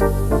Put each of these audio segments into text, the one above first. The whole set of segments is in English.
Sophie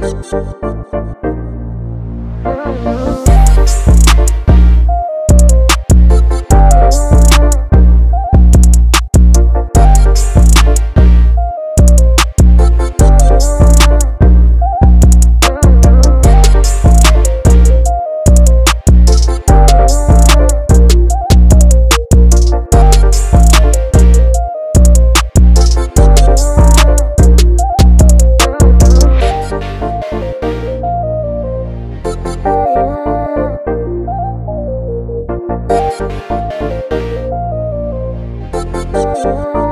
Oh, 아